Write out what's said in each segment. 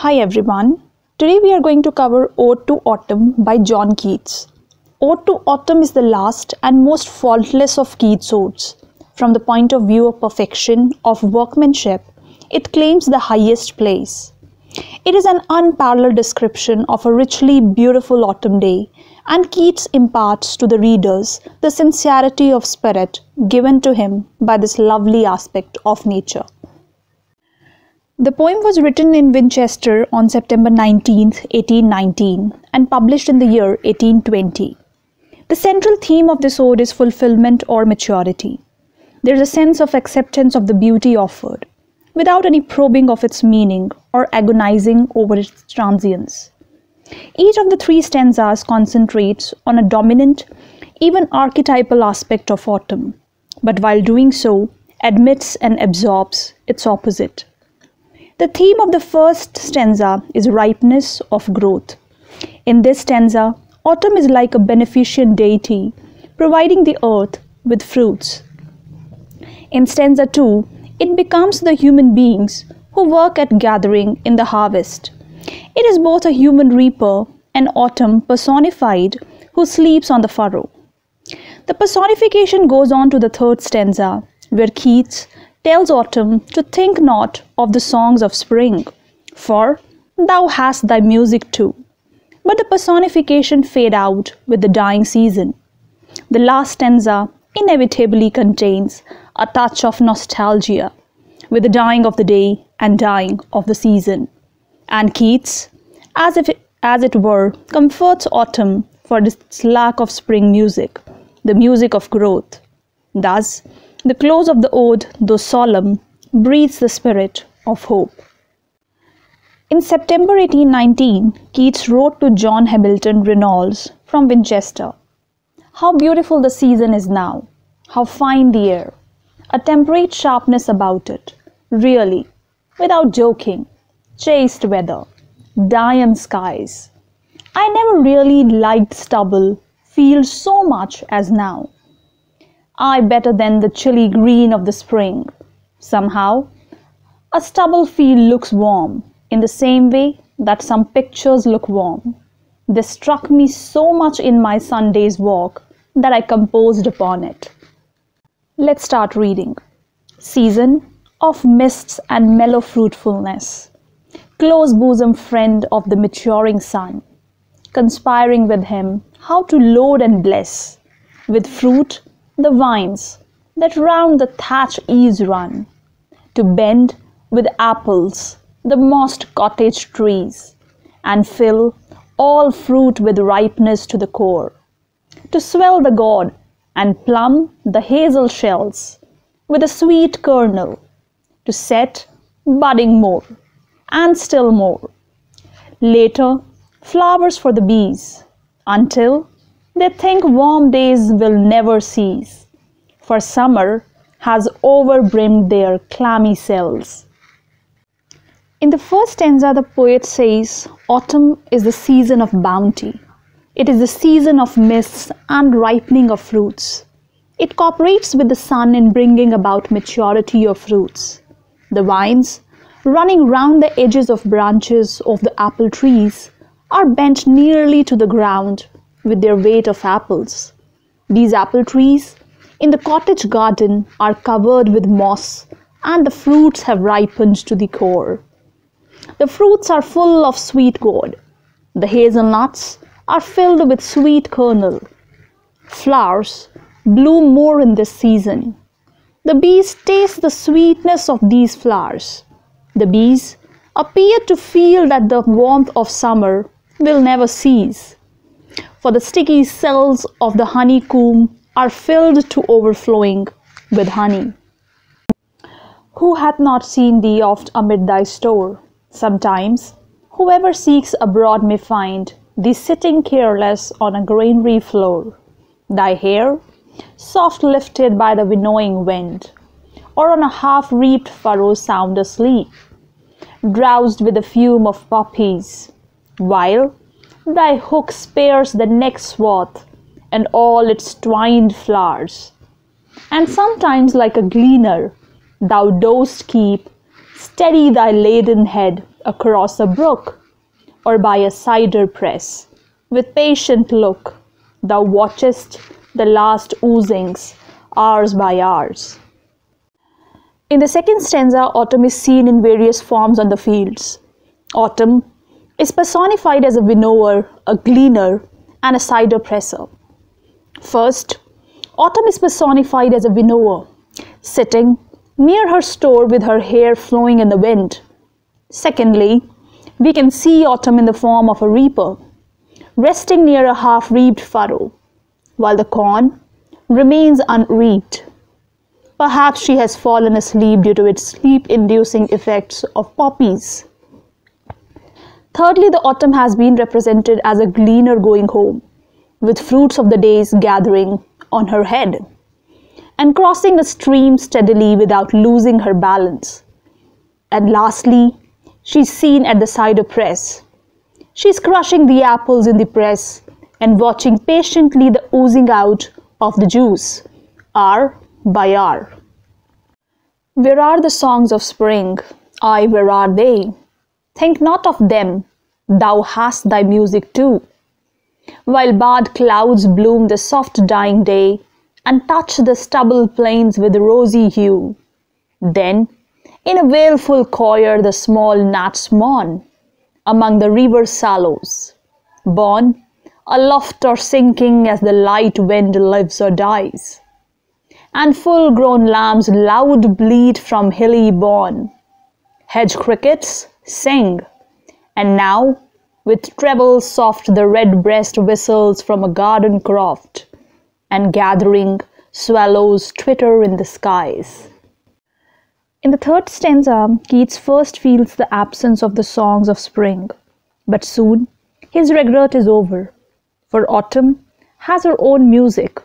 Hi everyone. Today we are going to cover Ode to Autumn by John Keats. Ode to Autumn is the last and most faultless of Keats' odes. From the point of view of perfection, of workmanship, it claims the highest place. It is an unparalleled description of a richly beautiful autumn day, and Keats imparts to the readers the sincerity of spirit given to him by this lovely aspect of nature. The poem was written in Winchester on September 19, 1819, and published in the year 1820. The central theme of this ode is fulfillment or maturity. There is a sense of acceptance of the beauty offered, without any probing of its meaning or agonizing over its transience. Each of the three stanzas concentrates on a dominant, even archetypal aspect of autumn, but while doing so, admits and absorbs its opposite the theme of the first stanza is ripeness of growth. In this stanza, autumn is like a beneficent deity providing the earth with fruits. In stanza 2, it becomes the human beings who work at gathering in the harvest. It is both a human reaper and autumn personified who sleeps on the furrow. The personification goes on to the third stanza, where Keats tells autumn to think not of the songs of spring, for thou hast thy music too. But the personification fade out with the dying season. The last stanza inevitably contains a touch of nostalgia with the dying of the day and dying of the season. And Keats, as if as it were, comforts autumn for its lack of spring music, the music of growth. Thus, the close of the ode, though solemn, breathes the spirit of hope. In September 1819, Keats wrote to John Hamilton Reynolds from Winchester How beautiful the season is now! How fine the air! A temperate sharpness about it, really, without joking, chaste weather, diamond skies. I never really liked stubble, fields so much as now. I better than the chilly green of the spring. Somehow, a stubble field looks warm in the same way that some pictures look warm. This struck me so much in my Sunday's walk that I composed upon it. Let's start reading. Season of mists and mellow fruitfulness. Close bosom friend of the maturing sun, conspiring with him how to load and bless with fruit the vines that round the thatch eaves run, to bend with apples the mossed cottage trees, and fill all fruit with ripeness to the core, to swell the gourd and plumb the hazel shells with a sweet kernel, to set budding more and still more. Later, flowers for the bees, until they think warm days will never cease, for summer has overbrimmed their clammy cells. In the first stanza, the poet says, Autumn is the season of bounty. It is the season of mists and ripening of fruits. It cooperates with the sun in bringing about maturity of fruits. The vines, running round the edges of branches of the apple trees, are bent nearly to the ground with their weight of apples. These apple trees in the cottage garden are covered with moss and the fruits have ripened to the core. The fruits are full of sweet gourd. The hazelnuts are filled with sweet kernel. Flowers bloom more in this season. The bees taste the sweetness of these flowers. The bees appear to feel that the warmth of summer will never cease for the sticky cells of the honeycomb are filled to overflowing with honey. Who hath not seen thee oft amid thy store? Sometimes, whoever seeks abroad may find thee sitting careless on a granary floor, thy hair soft lifted by the winnowing wind, or on a half reaped furrow sound asleep, drowsed with the fume of poppies, while Thy hook spares the next swath and all its twined flowers. And sometimes, like a gleaner, thou dost keep steady thy laden head across a brook, or by a cider press. With patient look, thou watchest the last oozings, hours by hours. In the second stanza, autumn is seen in various forms on the fields. Autumn is personified as a winnower, a gleaner, and a cider presser. First, Autumn is personified as a winnower, sitting near her store with her hair flowing in the wind. Secondly, we can see Autumn in the form of a reaper, resting near a half reaped furrow, while the corn remains unreaped. Perhaps she has fallen asleep due to its sleep inducing effects of poppies. Thirdly, the autumn has been represented as a gleaner going home, with fruits of the days gathering on her head and crossing a stream steadily without losing her balance. And lastly, she's seen at the cider press. She's crushing the apples in the press and watching patiently the oozing out of the juice, hour by hour. Where are the songs of spring? Ay, where are they? Think not of them, thou hast thy music too. While barred clouds bloom the soft dying day, and touch the stubble plains with rosy hue. Then, in a wailful choir, the small gnats mourn among the river sallows, borne aloft or sinking as the light wind lives or dies. And full grown lambs loud bleat from hilly bourne. Hedge crickets sing, and now with treble soft the red-breast whistles from a garden croft, and gathering swallows twitter in the skies. In the third stanza, Keats first feels the absence of the songs of spring, but soon his regret is over, for autumn has her own music.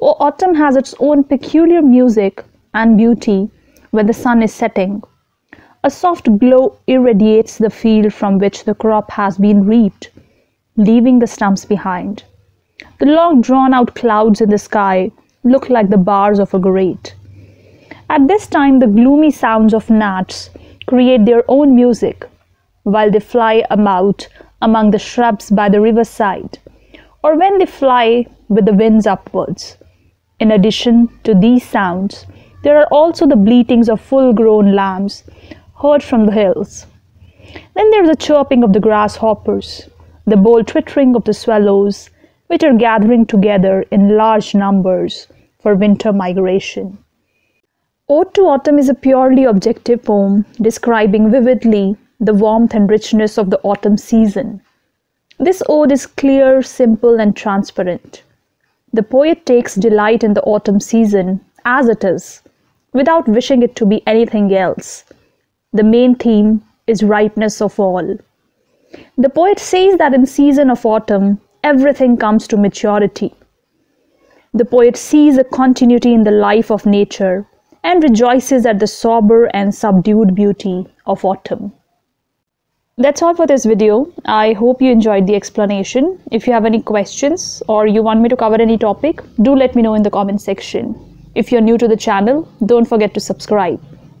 Oh, autumn has its own peculiar music and beauty when the sun is setting a soft glow irradiates the field from which the crop has been reaped, leaving the stumps behind. The long drawn out clouds in the sky look like the bars of a grate. At this time, the gloomy sounds of gnats create their own music while they fly about among the shrubs by the riverside, or when they fly with the winds upwards. In addition to these sounds, there are also the bleatings of full grown lambs heard from the hills. Then there's the chirping of the grasshoppers, the bold twittering of the swallows, which are gathering together in large numbers for winter migration. Ode to Autumn is a purely objective poem describing vividly the warmth and richness of the autumn season. This ode is clear, simple, and transparent. The poet takes delight in the autumn season as it is, without wishing it to be anything else the main theme is ripeness of all. The poet says that in season of autumn, everything comes to maturity. The poet sees a continuity in the life of nature and rejoices at the sober and subdued beauty of autumn. That's all for this video. I hope you enjoyed the explanation. If you have any questions or you want me to cover any topic, do let me know in the comment section. If you're new to the channel, don't forget to subscribe.